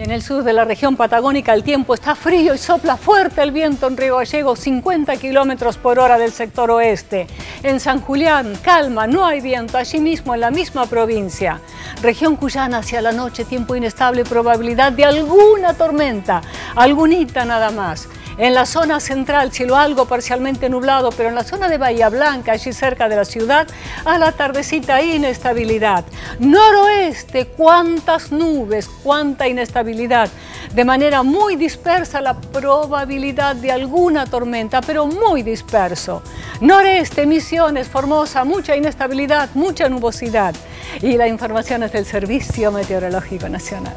En el sur de la región patagónica el tiempo está frío y sopla fuerte el viento en Río Gallego, 50 kilómetros por hora del sector oeste. En San Julián, calma, no hay viento, allí mismo en la misma provincia. Región Cuyana hacia la noche, tiempo inestable, probabilidad de alguna tormenta, algunita nada más. En la zona central, cielo algo parcialmente nublado, pero en la zona de Bahía Blanca, allí cerca de la ciudad, a la tardecita inestabilidad. Noroeste, cuántas nubes, cuánta inestabilidad. De manera muy dispersa la probabilidad de alguna tormenta, pero muy disperso. Noreste, Misiones, Formosa, mucha inestabilidad, mucha nubosidad. Y la información es del Servicio Meteorológico Nacional.